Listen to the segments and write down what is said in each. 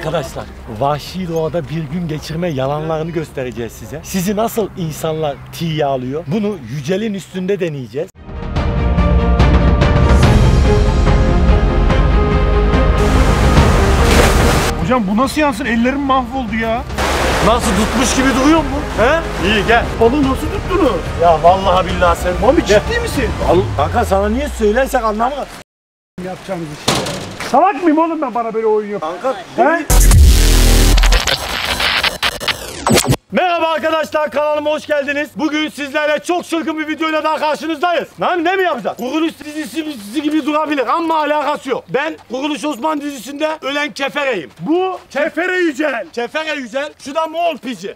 Arkadaşlar vahşi doğada bir gün geçirme yalanlarını göstereceğiz size. Sizi nasıl insanlar tiye alıyor bunu Yücel'in üstünde deneyeceğiz. Hocam bu nasıl yansın? Ellerim mahvoldu ya. Nasıl tutmuş gibi duruyor mu? He? İyi gel. Balığı nasıl tuttunuz? Ya vallahi billahi sen. Mami ciddi misin? Al, kanka sana niye söylersek anlamaz. Yapacağımız iş. Salak mıyım oğlum ben bana böyle oyun yap. Kanka He? Merhaba arkadaşlar kanalıma hoş geldiniz. Bugün sizlerle çok çılgın bir videoyla daha karşınızdayız. Lan ne mi yapacağız? Kuruluş dizisi dizisi gibi durabilir ama alakası yok. Ben Kuruluş Osman dizisinde ölen kefereyim. Bu Kefere Yücel. Kefere Yücel, şu da Moğol Pici.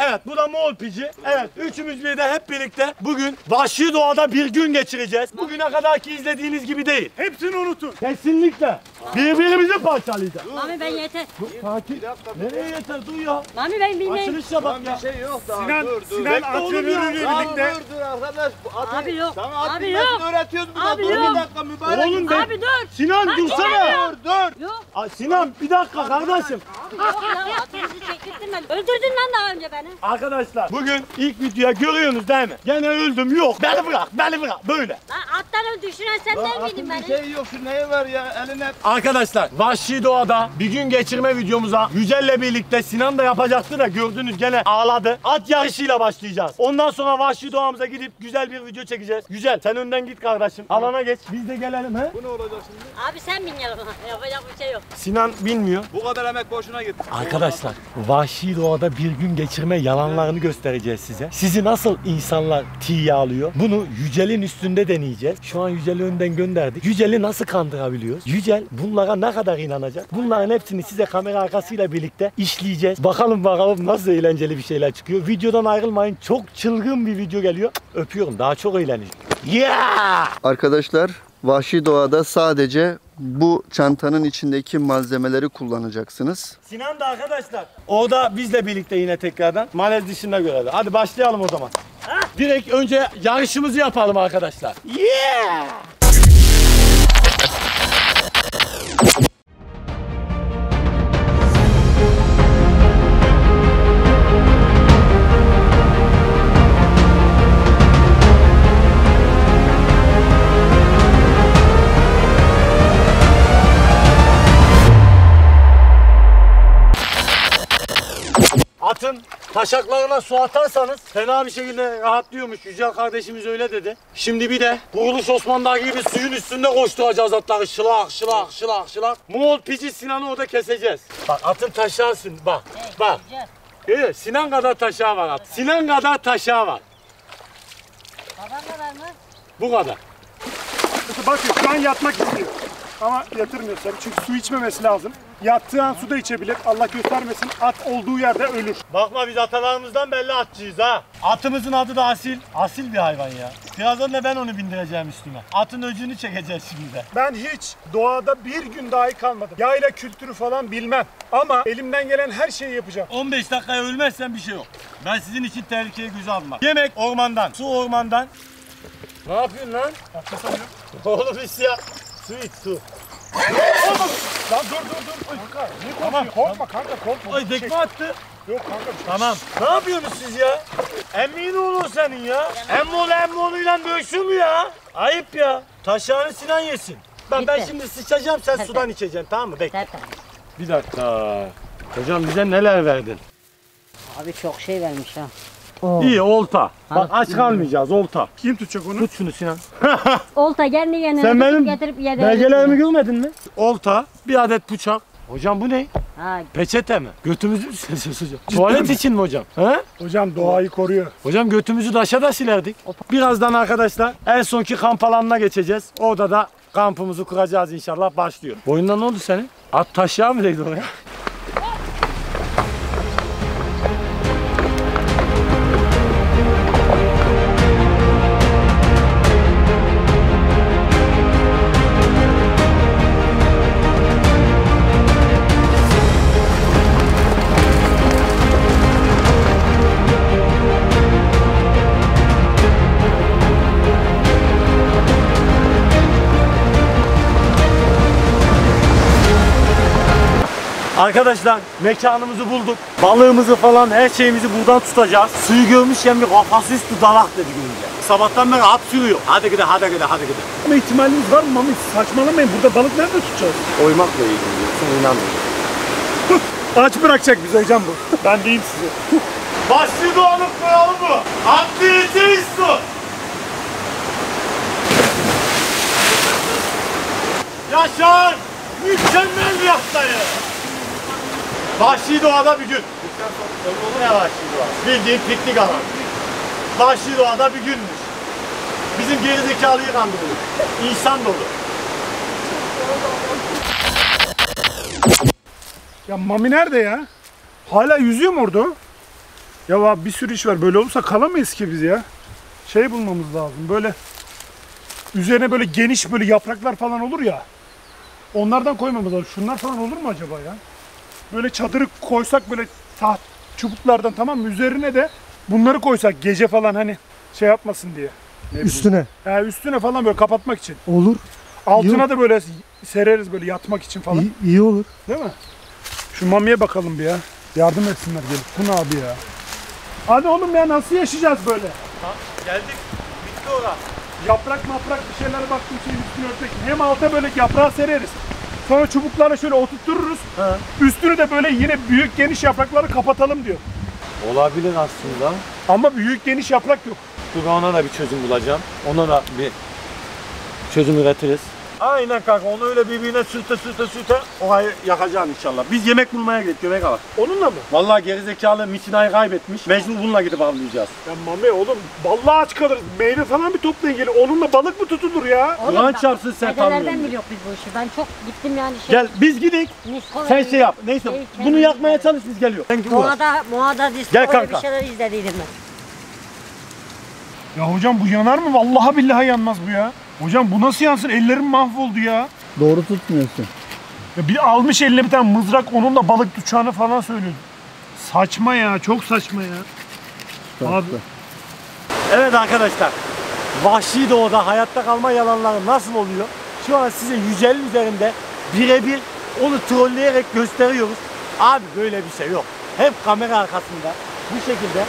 Evet bu da Moğol Pici. Evet üçümüz bir de hep birlikte bugün vahşi doğada bir gün geçireceğiz. Bugüne kadarki izlediğiniz gibi değil. Hepsini unutun. Kesinlikle. Birbirimizi parçalayacağız. Mami ben yeter. Sakin. Nereye yeter dur ya. Mami ben bilmeyim. Açılış yap bak ya. şey yok daha. Sinan, dur dur. Sinan Bekle oğlum ya. antrenörüyle Tamam, birlikte. dur dur arkadaş. Bu atı- Abi yok. Sana at Abi yok. öğretiyoruz burada. Abi dur yok. bir dakika mübarek. Oğlum ben... Abi dur. Sinan dursana. Dur dur. Yok. Aa, Sinan bir dakika kardeşim. Yok ya atınızı çektirttin ben. Öldürdün lan daha önce beni. Arkadaşlar bugün ilk videoya görüyorsunuz değil mi? Gene öldüm yok. Beni bırak beni bırak böyle. Lan attan düşüren sen bir beni? şey yok şu neye var ya eline. Arkadaşlar vahşi doğada bir gün geçirme videomuza Yücel'le birlikte Sinan da yapacaktı da gördünüz gene ağladı. At yarışıyla başlayacağız. Ondan sonra vahşi doğamıza gidip güzel bir video çekeceğiz. Güzel sen önden git kardeşim. Alana geç biz de gelelim he. Bu ne olacak şimdi? Abi sen bin yanıma. Yapacak bir şey yok. Sinan bilmiyor. Bu kadar emek boşuna gitti. Arkadaşlar vahşi doğada bir gün geçirme yalanlarını göstereceğiz size. Sizi nasıl insanlar tiye alıyor bunu Yücel'in üstünde deneyeceğiz. Şu an Yücel'i önden gönderdik. Yücel'i nasıl kandırabiliyoruz? Yücel bunlara ne kadar inanacak? Bunların hepsini size kamera arkasıyla birlikte işleyeceğiz. Bakalım bakalım nasıl eğlenceli bir şeyler çıkıyor. Videodan ayrılmayın. Çok çılgın bir video geliyor. Öpüyorum. Daha çok eğleneceğiz. Yeah! Arkadaşlar vahşi doğada sadece bu çantanın içindeki malzemeleri kullanacaksınız. Sinan da arkadaşlar. O da bizle birlikte yine tekrardan malez dışında görevli. Hadi başlayalım o zaman. Direkt önce yarışımızı yapalım arkadaşlar. Yeah! Atın taşaklarına su atarsanız fena bir şekilde rahatlıyormuş. Yücel kardeşimiz öyle dedi. Şimdi bir de Kuruluş Osman'daki gibi suyun üstünde koşturacağız atları. Şılak şılak şılak şılak. Moğol pici Sinan'ı orada keseceğiz. Bak atın taşağı sün. Bak bak. Musun? Sinan kadar taşağı var at. Sinan kadar taşağı var. Babam kadar mı? Bu kadar. Bakın şu an yatmak istiyor. Ama yatırmıyor tabii çünkü su içmemesi lazım. Yattığı an su da içebilir. Allah göstermesin at olduğu yerde ölür. Bakma biz atalarımızdan belli atçıyız ha. Atımızın adı da Asil. Asil bir hayvan ya. Birazdan da ben onu bindireceğim üstüme. Atın öcünü çekeceğiz şimdi de. Ben hiç doğada bir gün dahi kalmadım. Yayla kültürü falan bilmem. Ama elimden gelen her şeyi yapacağım. 15 dakikaya ölmezsen bir şey yok. Ben sizin için tehlikeye göze aldım bak. Yemek ormandan, su ormandan. Ne yapıyorsun lan? Oğlum isya. Su iç su. Lan dur dur dur. Kanka ne Tamam. Korkma kanka korkma. Ay şey- tekme attı. Yok kanka bir şey. Tamam. Ne yapıyorsunuz siz ya? Emmin olur senin ya. Emmoğlu emmoğluyla dövüşür mü ya? Ayıp ya. Taşağını Sinan yesin. Ben, ben Bitti. şimdi sıçacağım sen sudan içeceksin tamam mı? Bekle. Bir dakika. Hocam bize neler verdin? Abi çok şey vermiş ha. İyi olta. Bak aç kalmayacağız olta. Kim tutacak onu? Tut şunu Sinan. Olta kendi kendine Sen benim getirip yere belgelerimi görmedin mi? Olta, bir adet bıçak. Hocam bu ne? Ha, Peçete mi? Götümüzü mü sileceğiz hocam? Tuvalet için mi hocam? He? Hocam doğayı koruyor. Hocam götümüzü daşa da silerdik. Birazdan arkadaşlar en sonki kamp alanına geçeceğiz. Orada da kampımızı kuracağız inşallah. Başlıyor. Boyundan ne oldu senin? At taşyağı mı değdi oraya? Arkadaşlar mekanımızı bulduk. Balığımızı falan her şeyimizi buradan tutacağız. Suyu görmüşken bir kafası üstü dalak dedi görünce. Sabahtan beri at sürüyor. Hadi gidelim hadi gidelim hadi gidelim. Ama ihtimalimiz var mı Mami? Saçmalamayın. Burada balık nerede tutacağız? Oymakla ilgili. Sen inanmıyorum. Aç bırakacak bizi hocam bu. Ben diyeyim size. Başlı doğanın kralı bu. Aktivite su. Yaşar mükemmel bir haftayı. Vahşi doğada bir gün. Ya vahşi doğa. Bildiğin piknik alanı. Vahşi doğada bir günmüş. Bizim gerizekalıyı kandırıyor. İnsan dolu. Ya Mami nerede ya? Hala yüzüyor mu orada? Ya va- bir sürü iş var. Böyle olursa kalamayız ki biz ya. Şey bulmamız lazım. Böyle üzerine böyle geniş böyle yapraklar falan olur ya. Onlardan koymamız lazım. Şunlar falan olur mu acaba ya? Böyle çadırı koysak böyle taht çubuklardan tamam mı? Üzerine de bunları koysak gece falan hani şey yapmasın diye. Ne. Üstüne. Ha, üstüne falan böyle kapatmak için. Olur. Altına Yok. da böyle sereriz böyle yatmak için falan. İyi, iyi olur. Değil mi? Şu mamiye bakalım bir ya. Yardım etsinler gelip. Bu ne abi ya? Hadi oğlum ya nasıl yaşayacağız böyle? Geldik. Bitti orası. Yaprak maprak bir şeylere baktım şeyin üstünü örtmek. Hem alta böyle yaprağı sereriz. Sonra çubuklarla şöyle oturttururuz. Üstünü de böyle yine büyük geniş yaprakları kapatalım diyor. Olabilir aslında. Ama büyük geniş yaprak yok. Dur ona da bir çözüm bulacağım. Ona da bir çözüm üretiriz. Aynen kanka onu öyle birbirine sürte sürte sürte orayı yakacağım inşallah. Biz yemek bulmaya gidelim yemek alak. Onunla mı? Vallahi gerizekalı mitinayı kaybetmiş. Mecbur bununla gidip avlayacağız. Ya mami oğlum vallahi aç kalırız. Meyve falan bir toplayın gelin. Onunla balık mı tutulur ya? Kur'an çarpsın sen Dedelerden tanımıyorsun. biliyor biz bu işi. Ben çok gittim yani şey. Gel biz gidik. Nisko Sen şey yap. Neyse şey, bunu kendim yakmaya çalış biz geliyor. Sen git uğraş. Moğa'da, Moğa'da Disco Gel kanka. bir şeyler izlediydim ben. Ya hocam bu yanar mı? Vallahi billahi yanmaz bu ya. Hocam bu nasıl yansın? Ellerim mahvoldu ya. Doğru tutmuyorsun. Ya bir almış eline bir tane mızrak onunla balık tutacağını falan söylüyor. Saçma ya, çok saçma ya. Abi Evet arkadaşlar. Vahşi doğada hayatta kalma yalanları nasıl oluyor? Şu an size Yücel'in üzerinde birebir onu trolleyerek gösteriyoruz. Abi böyle bir şey yok. Hep kamera arkasında bu şekilde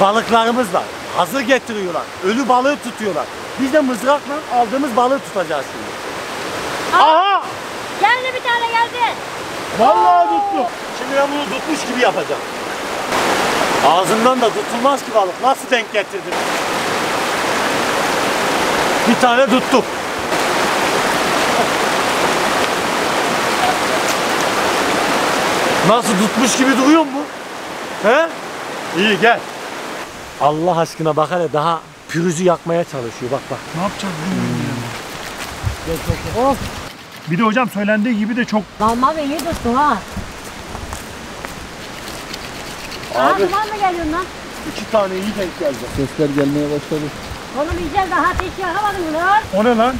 balıklarımız var. Hazır getiriyorlar. Ölü balığı tutuyorlar. Biz de mızrakla aldığımız balığı tutacağız şimdi. Aha! Geldi bir tane geldi. Vallahi tuttu. Şimdi ben bunu tutmuş gibi yapacağım. Ağzından da tutulmaz ki balık. Nasıl denk getirdin? Bir tane tuttum. Nasıl tutmuş gibi duruyor mu? He? İyi gel. Allah aşkına bak hele daha pürüzü yakmaya çalışıyor. Bak bak. ne yapacağız bilmiyorum ya. Of. Bir de hocam söylendiği gibi de çok Dalma ve iyi tuttu ha. Abi. duman mı geliyor lan? İki tane iyi denk geldi. Sesler gelmeye başladı. Oğlum iyice daha ateş yakamadın mı lan? o ne lan?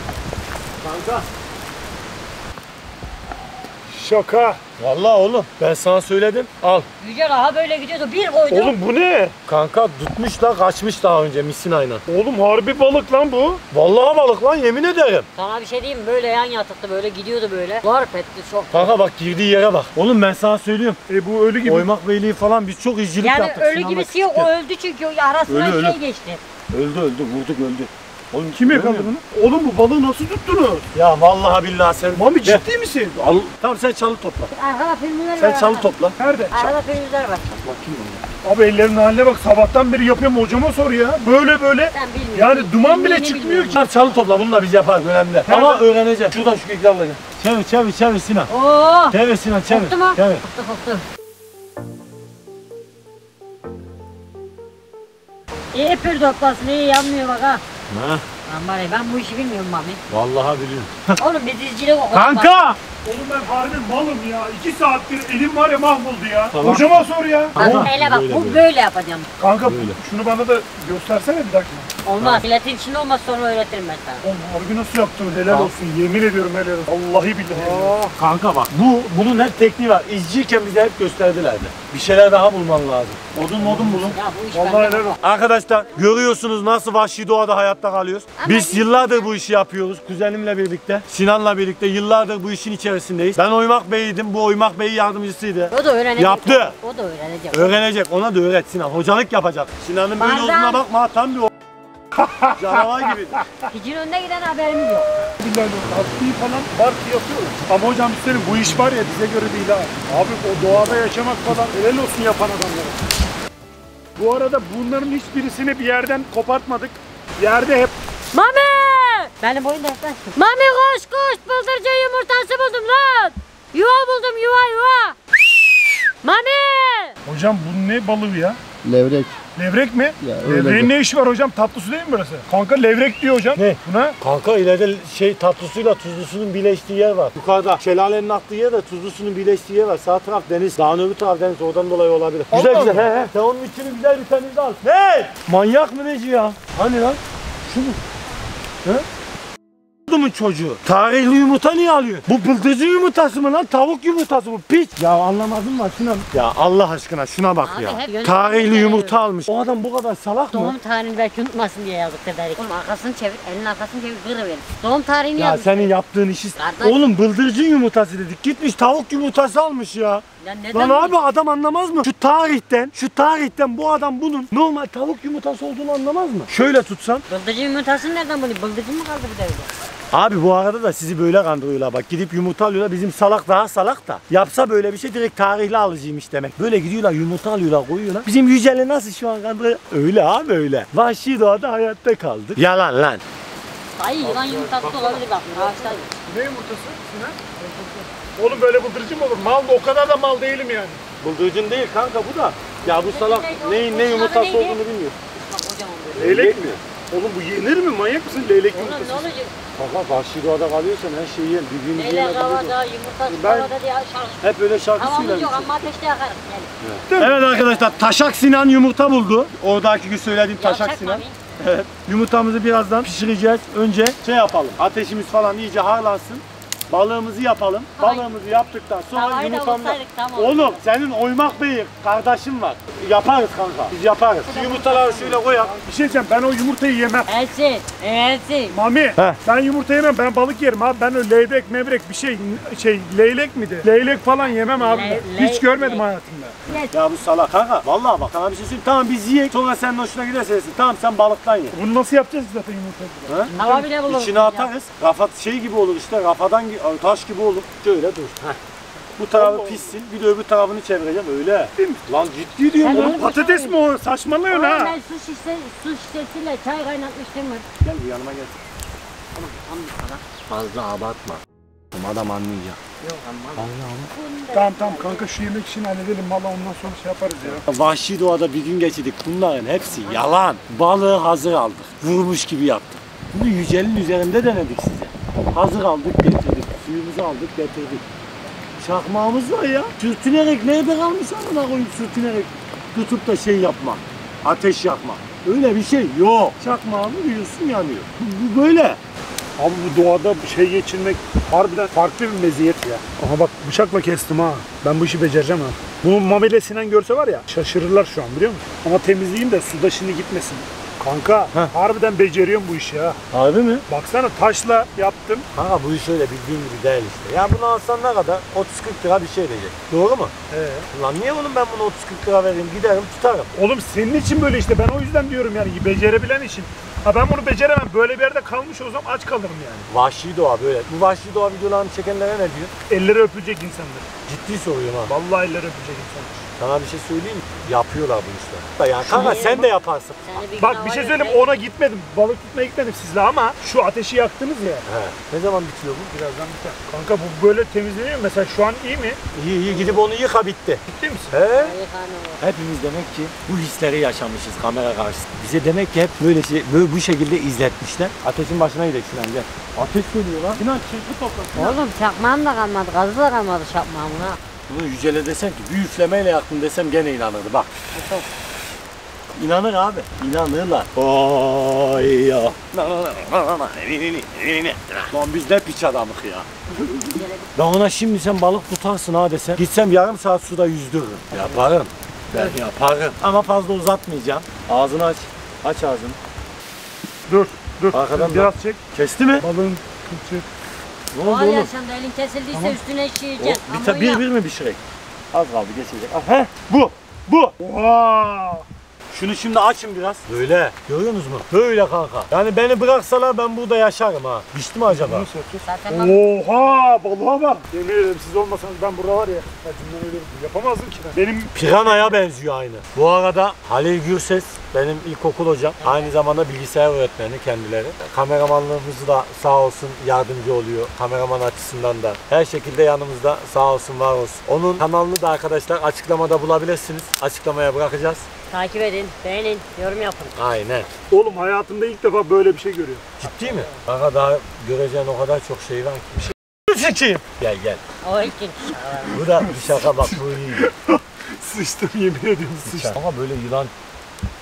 Kanka. Şaka. Vallahi oğlum ben sana söyledim. Al. Yüce daha böyle gidiyordu bir koydu. Oğlum bu ne? Kanka tutmuş da kaçmış daha önce misinayla. Oğlum harbi balık lan bu. Vallahi balık lan yemin ederim. Sana bir şey diyeyim mi? Böyle yan yatıktı böyle gidiyordu böyle. Garp etti çok. Kanka bak girdiği yere bak. Oğlum ben sana söylüyorum. E bu ölü gibi. Oymak Beyliği falan biz çok izcilik Yani yaptık. ölü Sinan'la gibisi yok. O öldü çünkü o arasından Ölü, şey ölü. geçti. Öldü öldü vurduk öldü. Oğlum Kim yakaladı bunu? Oğlum bu balığı nasıl tuttunuz? Ya vallahi billahi sen. Mami ciddi misin? Al. Tamam sen çalı topla. Arkada filmler var. Sen çalı topla. Nerede? Arkada filmler var. Abi ellerinin haline bak sabahtan beri yapıyorum hocama sor ya. Böyle böyle. Yani duman bile çıkmıyor ki. Sen çalı topla bunu da biz yaparız önemli. Ama öğreneceğim. Şuradan şu ikrarla gel. Çevir çevir çevir Sinan. Oo. Çevir Sinan çevir. Koptu mu? Çevir. Koptu koptu. İyi pür toplasın iyi yanmıyor bak ha. Ha, bari ben bu işi bilmiyorum mami. vallahi biliyorum. Oğlum biz izcilik okuduk. Kanka! Oğlum ben harbi malım ya. İki saattir elim var ya mahvoldu ya. Tamam. Hocama sor ya. Ama hele bak böyle bu böyle. böyle yapacağım. Kanka şunu bana da göstersene bir dakika. Olmaz. Milletin içinde olmaz sonra öğretirim ben sana. Oğlum harbi nasıl yaptın helal olsun. Yemin ediyorum helal olsun. Vallahi billahi. Kanka bak bu bunun hep tekniği var. İzciyken bize hep gösterdilerdi. Bir şeyler daha bulman lazım. Odun modun bulun. Ya bu iş Vallahi helal olsun. Arkadaşlar görüyorsunuz nasıl vahşi doğada hayatta kalıyoruz. Biz yıllardır bu işi yapıyoruz kuzenimle birlikte. Sinan'la birlikte yıllardır bu işin içerisindeyiz. Ben Oymak Bey'iydim. Bu Oymak Bey yardımcısıydı. O da öğrenecek. Yaptı. O da öğrenecek. Öğrenecek. Ona da öğret Sinan. Hocalık yapacak. Sinan'ın böyle olduğuna bakma. Tam bir o- canavar gibi. Hicin önüne giden haberimiz yok. Billahi lastiği falan var ki yapıyoruz. Ama hocam üstelik bu iş var ya bize göre değil ha. Abi o doğada yaşamak falan helal olsun yapan adamlara. Bu arada bunların hiçbirisini bir yerden kopartmadık. Yerde hep Mami! Benim boyum da yaklaştı. Mami koş koş bıldırcın yumurtası buldum lan. Yuva buldum yuva yuva. Mami! Hocam bu ne balığı ya? Levrek. Levrek mi? Ya Levreğin ne işi var hocam? Tatlı su değil mi burası? Kanka levrek diyor hocam. Ne? Buna Kanka ileride şey tatlısıyla tuzlusunun birleştiği yer var. Yukarıda şelalenin aktığı yer de tuzlusunun birleştiği yer var. Sağ taraf deniz, dağın öbür taraf deniz. Oradan dolayı olabilir. Allah güzel Allah. güzel. He he. Sen onun içini güzel bir temizle al. Ne? Manyak mı neci ya? Hani lan? Şu mu? He? Mu çocuğu? Tarihli yumurta niye alıyor? Bu bıldırcın yumurtası mı lan? Tavuk yumurtası bu piç. Ya anlamadın mı şuna? Ya Allah aşkına şuna bak Abi ya. hep Tarihli yumurta almış. O adam bu kadar salak mı? Doğum tarihini belki unutmasın diye yazdık dedik. Oğlum arkasını çevir, elin arkasını çevir, kırıverin. Doğum tarihini Ya yazmış. senin yaptığın işi... Kardeş. Oğlum bıldırcın yumurtası dedik. Gitmiş tavuk yumurtası almış ya. Ya neden Lan bu- abi adam anlamaz mı? Şu tarihten, şu tarihten bu adam bunun normal tavuk yumurtası olduğunu anlamaz mı? Şöyle tutsan. Bıldırcın yumurtasını nereden buluyor? Bıldırcın mı kaldı bu devirde? Abi bu arada da sizi böyle kandırıyorlar bak. Gidip yumurta alıyorlar. Bizim salak daha salak da. Yapsa böyle bir şey direkt tarihli alıcıymış demek. Böyle gidiyorlar yumurta alıyorlar koyuyorlar. Bizim Yücel'e nasıl şu an kandırıyor? Öyle abi öyle. Vahşi doğada hayatta kaldı. Yalan lan. Ay yılan yumurtası da olabilir bak. Ağaçta. ne yumurtası? Sinan? Oğlum böyle bıldırıcı mı olur? Mal o kadar da mal değilim yani. Bıldırcın değil kanka bu da. Ya bu salak neyin ne yumurtası olduğunu bilmiyor. Bak böyle. Leylek mi? Oğlum bu yenir mi? Manyak mısın leylek Oğlum ne yumurtası? olacak? Kanka vahşi doğada kalıyorsan her şeyi yiyen. Birbirimizi Neyle yemeden havada yumurtası Ben- havada diye şarkı. Hep öyle şarkı Havamız söylemiş. yok ama ateşte yakarız. Yani. Evet arkadaşlar Taşak Sinan yumurta buldu. Oradaki gün söylediğim Taşak Yavşak Sinan. mami. Evet. Yumurtamızı birazdan pişireceğiz. Önce şey yapalım. Ateşimiz falan iyice harlansın. Balığımızı yapalım. Tavayı- Balığımızı yaptıktan sonra Tavayı da yumurtamızı... vursaydık tam olurdu. Oğlum senin oymak beyi kardeşim var. Yaparız kanka. Biz yaparız. Şu yumurtaları şöyle koyak. Bir şey diyeceğim ben o yumurtayı yemem. Elsin. Elsin. Mami Heh. ben yumurta yemem ben balık yerim abi ben öyle levrek mevrek bir şey şey leylek miydi? Leylek falan yemem abi. Le-. Hiç le- görmedim le- hayatımda. Ya bu salak kanka. Vallahi bak sana bir şey söyleyeyim. Tamam biz yiyek. Sonra senin hoşuna giderse yesin. Tamam sen balıktan ye. Bunu nasıl yapacağız zaten yumurtayı? Ha? Hava bile buluruz. İçine atarız. Rafa şey gibi olur işte. Rafadan gi- taş gibi olur. Şöyle dur. Heh. Bu tarafı Allah pişsin. Bir de öbür tarafını çevireceğim öyle. Değil mi? Lan ciddi diyorum. Oğlum. onu- Patates mi o? Saçmalıyorsun Oğlum ha. ben su şişesi, su şişesiyle çay kaynatmıştım mı? Gel bir yanıma gel. Tam bir kadar. Fazla abartma. Adam anlayacak. Tamam tamam kanka şu yemek işini halledelim valla ondan sonra şey yaparız ya. Vahşi doğada bir gün geçirdik. Bunların hepsi yalan. Balığı hazır aldık. Vurmuş gibi yaptık. Bunu yücelin üzerinde denedik size. Hazır aldık getirdik. Suyumuzu aldık getirdik. Çakmağımız var ya. Sürtünerek nerede kalmış amına koyup sürtünerek tutup da şey yapma. Ateş yakma. Öyle bir şey yok. Çakmağı vuruyorsun yanıyor. Bu böyle. Abi bu doğada bir şey geçirmek harbiden farklı bir meziyet ya. Aha bak bıçakla kestim ha. Ben bu işi becereceğim ha. Bunu Mamele Sinan görse var ya şaşırırlar şu an biliyor musun? Ama temizleyeyim de suda şimdi gitmesin. Kanka Heh. harbiden beceriyorum bu işi ha. Harbi mi? Baksana taşla yaptım. Kanka bu iş öyle bildiğin gibi değil işte. Ya bunu alsan ne kadar? 30-40 lira bir şey diyecek. Doğru mu? Ee, Lan niye oğlum ben bunu 30-40 lira vereyim giderim tutarım. oğlum senin için böyle işte ben o yüzden diyorum yani becerebilen için. Ha ben bunu beceremem. Böyle bir yerde kalmış olsam aç kalırım yani. Vahşi doğa böyle. Bu vahşi doğa videolarını çekenlere ne diyor? Elleri öpülecek insanlar. Ciddi soruyorum ha. Vallahi elleri öpülecek insanlar. Sana bir şey söyleyeyim mi? Yapıyorlar bu işler. Ya kanka sen de yaparsın. Seni bir gün Bak bir şey söyleyeyim ona gitmedim. Balık tutmaya gitmedim sizle ama şu ateşi yaktınız ya. He. Ne zaman bitiyor bu? Birazdan biter. Kanka bu böyle temizleniyor. Mesela şu an iyi mi? İyi iyi gidip onu yıka bitti. Ciddi misin? He? Hepimiz demek ki bu hisleri yaşamışız kamera karşısında. Bize demek ki hep böyle şey, böyle bu şekilde izletmişler. Ateşin başına gidelim Sinan gel. Ateş geliyor lan. Sinan çırpı topla. Sinan. Oğlum çakmağım da kalmadı, gazı da kalmadı çakmağımın ha. Bunu yücele desem ki bir üflemeyle yaktın desem gene inanırdı bak. İnanır abi. İnanırlar. Oy ya. Lan biz ne piç adamık ya. Ben ona şimdi sen balık tutarsın ha desem. Gitsem yarım saat suda yüzdürürüm. Yaparım. Ben yaparım. Ama fazla uzatmayacağım. Ağzını aç. Aç ağzını. Dur. Dur Arkadan da. biraz çek. Kesti mi? Balığın kılçığı. Ne oldu Var ya oğlum? sen de elin kesildiyse Tamam. üstüne O, işeyeceksin. bir, bir, bir mi pişirek? Az kaldı geçecek. Ah, Heh, bu. Bu. Oha! Şunu şimdi açın biraz. Böyle. Görüyorsunuz mu? Böyle kanka. Yani beni bıraksalar ben burada yaşarım ha. Pişti mi acaba? Zaten Oha! Balığa bak. Yemin ederim siz olmasanız ben burada var ya. Acımdan ölürüm. Yapamazdım ki ben. Benim Piranha'ya benziyor aynı. Bu arada Halil Gürses benim ilkokul hocam. Aynı zamanda bilgisayar öğretmeni kendileri. Kameramanlığımız da sağ olsun yardımcı oluyor. Kameraman açısından da. Her şekilde yanımızda sağ olsun var olsun. Onun kanalını da arkadaşlar açıklamada bulabilirsiniz. Açıklamaya bırakacağız. Takip edin, beğenin, yorum yapın. Aynen. oğlum hayatımda ilk defa böyle bir şey görüyorum. Ciddi mi? Kanka daha göreceğin o kadar çok şey var ki. Sikeyim. Gel gel. O ilkin. Bu da bir şaka bak bu iyi. Sıçtım yemin ediyorum sıçtım. Ama böyle yılan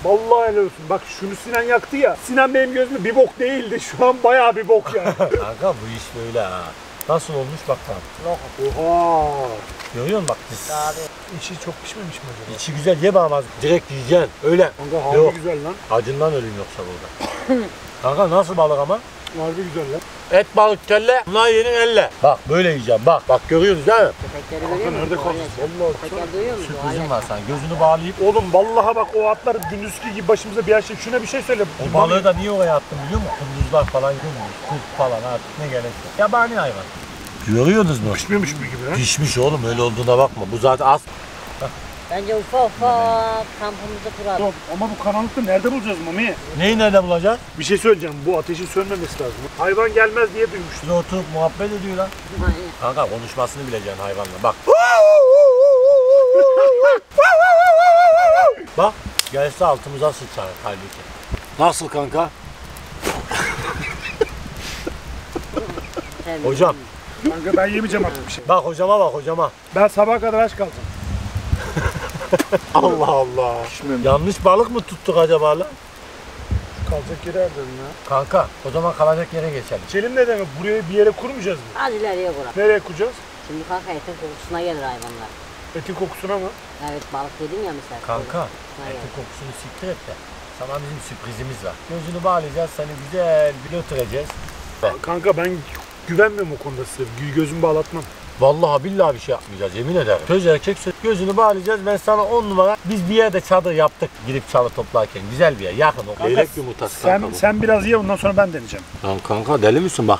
Vallahi helal olsun. Bak şunu Sinan yaktı ya. Sinan benim gözümde bir bok değildi. Şu an bayağı bir bok ya. kanka bu iş böyle ha. Nasıl olmuş bak tamam. Oha! Görüyor musun bak? Abi. İçi çok pişmemiş mi acaba? İçi güzel ye bağımaz. Direkt yiyeceksin. Öyle. Kanka harbi Yok. güzel lan. Acından öleyim yoksa burada. Kanka nasıl balık ama? Harbi güzel lan. Et balık kelle. Bunlar yeni elle. Bak böyle yiyeceğim bak. Bak görüyorsunuz değil mi? Köpekleri Kanka nerede kalsın? Vallahi. Köpekler duyuyor musun? Sürprizim var sana. Gözünü bağlayıp Oğlum vallahi bak o atlar gündüzki gibi başımıza bir şey. Şuna bir şey söyle. o balığı da niye oraya attım biliyor musun? Kunduzlar falan görmüyor. Kurt falan artık ne gerekse. Yabani hayvan. Görüyorsunuz mu? Pişmemiş mi gibi lan? Pişmiş oğlum öyle olduğuna bakma. Bu zaten az. Bence ufak ufak kampımızı kuralım. Oğlum, Ama bu karanlıkta nerede bulacağız Mami? Neyi nerede bulacağız? Bir şey söyleyeceğim. Bu ateşin sönmemesi lazım. Hayvan gelmez diye duymuştum. Şurada oturup muhabbet ediyor lan. Kanka konuşmasını bileceksin hayvanla. Bak. Bak. Gelse altımıza sıçar halbuki. Nasıl kanka? Hocam. Kanka ben yemeyeceğim artık bir şey. Bak hocama bak hocama. Ben sabaha kadar aç kalacağım. Allah Allah. Yanlış balık mı tuttuk acaba lan? Kalacak yeri arıyorum ya. Kanka o zaman kalacak yere geçelim. Çelim ne demek? Buraya bir yere kurmayacağız mı? Az ileriye kuralım. Nereye kuracağız? Şimdi kanka etin kokusuna gelir hayvanlar. Etin kokusuna mı? Evet balık dedin ya mesela. Kanka etin gelir. kokusunu siktir et de. Sana bizim sürprizimiz var. Gözünü bağlayacağız seni güzel bir götüreceğiz. Kanka ben güvenmiyorum o konuda size. Gö- Gözümü bağlatmam. Vallahi billahi bir şey yapmayacağız yemin ederim. Söz erkek söz. Gözünü bağlayacağız. Ben sana on numara. Biz bir yerde çadır yaptık. Gidip çalı toplarken. Güzel bir yer. Yakın o. Leylek yumurtası Sen, kanka bu. sen biraz ye ondan sonra ben deneyeceğim. Lan kanka deli misin bak.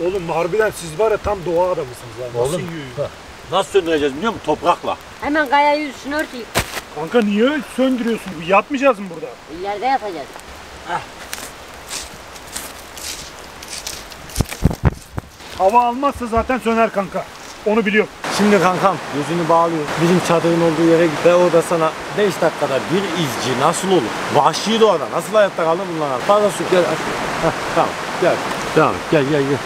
Oğlum harbiden siz var ya tam doğa adamısınız lan. Nasıl Oğlum. yiyor? Nasıl söndüreceğiz biliyor musun? Toprakla. Hemen kaya yüzünü örteyim. Kanka niye söndürüyorsun? Yatmayacağız mı burada? İleride yatacağız. Hava almazsa zaten söner kanka. Onu biliyorum. Şimdi kankam gözünü bağlıyor. Bizim çadırın olduğu yere git. Ve orada sana 5 dakikada bir izci nasıl olur? Vahşi doğada nasıl hayatta kalır bunlar? Fazla su gel. Heh, tamam gel. Tamam gel gel gel.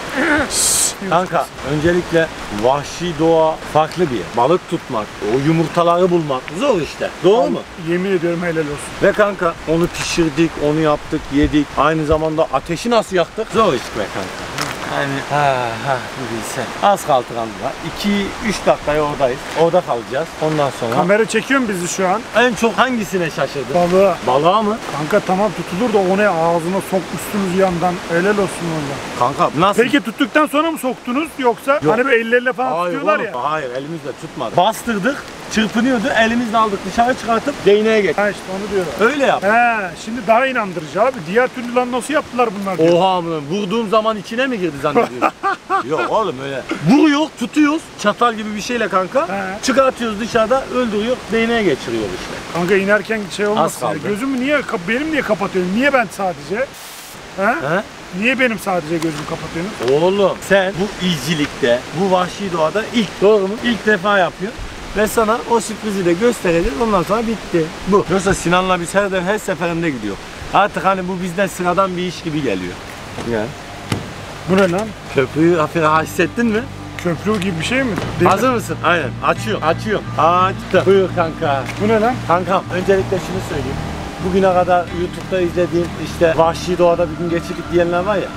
Kanka öncelikle vahşi doğa farklı bir yer. Balık tutmak, o yumurtaları bulmak zor işte. Doğru mu? Yemin ediyorum helal olsun. Ve kanka onu pişirdik, onu yaptık, yedik. Aynı zamanda ateşi nasıl yaktık? Zor iş be kanka. Yani ha ha bir bilsen. Az kaldı kanka. 2-3 dakikaya oradayız. Orada kalacağız. Ondan sonra Kamera çekiyor mu bizi şu an? en çok hangisine şaşırdın? Balığa. Balığa mı? Kanka tamam tutulur da o ne ağzına sokmuşsunuz yandan. Helal olsun ondan. Kanka nasıl? Peki tuttuktan sonra mı soktunuz yoksa hani böyle elleriyle falan Hayır tutuyorlar oğlum, ya. Hayır elimizle tutmadık. Bastırdık, çırpınıyordu. Elimizle aldık dışarı çıkartıp değneğe geç. Ha işte onu diyorum. Öyle yap. He şimdi daha inandırıcı abi. Diğer türlü lan nasıl yaptılar bunlar diyor. Oha amına vurduğum zaman içine mi girdi zannediyorsun? Yok oğlum öyle. Vuruyor, tutuyoruz çatal gibi bir şeyle kanka. He. Çıkartıyoruz dışarıda öldürüyor, değneğe geçiriyor işte. Kanka inerken şey olmasın. ya. kaldı. Gözümü niye benim niye kapatıyorsun? Niye ben sadece? He? He? Niye benim sadece gözümü kapatıyorsun? Oğlum sen bu izcilikte, bu vahşi doğada ilk doğru mu? İlk defa yapıyorsun. Ve sana o sürprizi de göstereceğiz. Ondan sonra bitti. Bu. Yoksa Sinan'la biz her, her seferinde gidiyor. Artık hani bu bizden sıradan bir iş gibi geliyor. Yani. Bu ne lan? Köprüyü hafif hissettin mi? Köprü gibi bir şey mi? Demir- Hazır mısın? Aynen. Açıyorum. Açıyorum. Açtım. Buyur kanka. Bu ne lan? Kankam öncelikle şunu söyleyeyim. Bugüne kadar YouTube'da izlediğim işte vahşi doğada bir gün geçirdik diyenler var ya.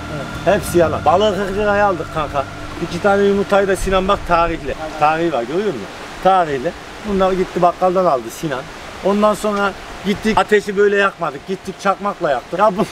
Hepsi yalan. Balığı 40 liraya aldık kanka. İki tane yumurtayı da Sinan bak tarihli. Tarihi var görüyor musun? Tarihli. Bunlar gitti bakkaldan aldı Sinan. Ondan sonra Gittik ateşi böyle yakmadık. Gittik çakmakla yaktık. Ya bu,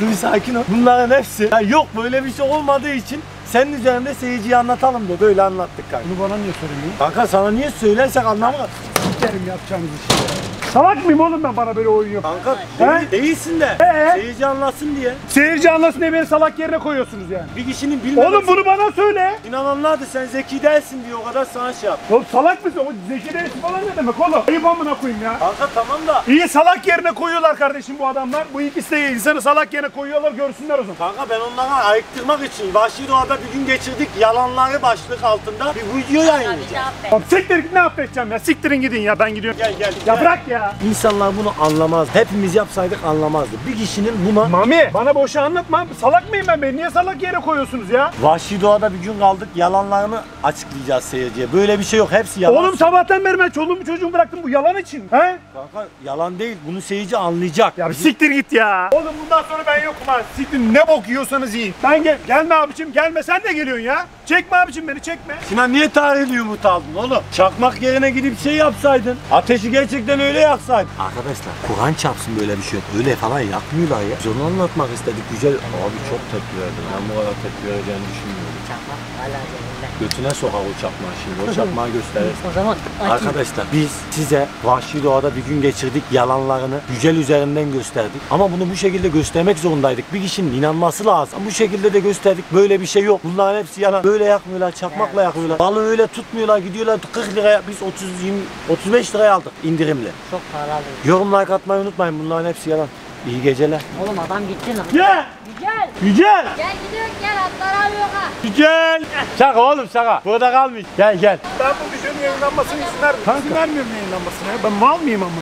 dur bir sakin ol. Bunların hepsi ya yok böyle bir şey olmadığı için senin üzerinde seyirciye anlatalım diye böyle anlattık kanka. Bunu bana niye söylemiyorsun? Kanka sana niye söylersek anlamaz. Sikerim yapacağımız işi ya. Salak mıyım oğlum ben bana böyle oyun yok. Kanka He? değil- değilsin de Ee? seyirci anlasın diye. Seyirci anlasın diye beni salak yerine koyuyorsunuz yani. Bir kişinin bilmemesi. Oğlum bunu bana söyle. İnananlar da sen zeki değilsin diye o kadar sana şey yap. Oğlum salak mısın? O zeki değilsin falan ne demek oğlum? Ayıp amına koyayım ya. Kanka tamam da. İyi salak yerine koyuyorlar kardeşim bu adamlar. Bu ikisi de insanı salak yerine koyuyorlar görsünler o zaman. Kanka ben onlara ayıktırmak için Vahşi Doğa'da bir gün geçirdik yalanları başlık altında bir video yayınlayacağım. Tamam siktir git ne affedeceğim ya. Siktirin gidin ya ben gidiyorum. Gel gel. Ya gel. bırak ya. İnsanlar bunu anlamaz. Hepimiz yapsaydık anlamazdı. Bir kişinin buna Mami bana boşa anlatma. Salak mıyım ben? Beni niye salak yere koyuyorsunuz ya? Vahşi Doğa'da bir gün kaldık yalanlarını açıklayacağız seyirciye. Böyle bir şey yok. Hepsi yalan. Oğlum sabahtan beri ben çoluğumu çocuğumu bıraktım bu yalan için. He? Kanka yalan değil. Bunu seyirci anlayacak. Ya bir siktir git ya. Oğlum bundan sonra ben yokum ha. Siktir ne bok yiyorsanız yiyin. Ben gel gelme abicim gelme sen de geliyorsun ya. Çekme abicim beni çekme. Sinan niye tarihli yumurta aldın oğlum? Çakmak yerine gidip şey yapsaydın. Ateşi gerçekten öyle yaksaydın. Arkadaşlar Kur'an çarpsın böyle bir şey yok. Öyle falan yakmıyorlar ya. Biz onu anlatmak istedik. Güzel. Abi çok tepki verdin. Ben bu kadar tepki vereceğini düşünmüyorum. Çakmak hala cebimde. Götüne sokar o çakmağı şimdi. O çakmağı gösterirsin. O zaman açayım. Arkadaşlar biz size Vahşi Doğa'da bir gün geçirdik yalanlarını Yücel üzerinden gösterdik. Ama bunu bu şekilde göstermek zorundaydık. Bir kişinin inanması lazım. Bu şekilde de gösterdik. Böyle bir şey yok. Bunların hepsi yalan. Böyle yakmıyorlar, çakmakla yakıyorlar. Balığı öyle tutmuyorlar. Gidiyorlar 40 liraya. Biz 30 20 35 liraya aldık indirimli. Çok pahalı. Yorum like atmayı unutmayın. Bunların hepsi yalan. İyi geceler. Oğlum adam gitti lan. Gel. Güzel. Yücel. Gel gidiyoruz gel atlar alıyor ha. Yücel. Şaka oğlum şaka. Burada kalmış. Gel gel. Ben bu videonun yayınlanmasını izin vermiyorum. İzin vermiyorum yayınlanmasına ya. Ben mal mıyım ama?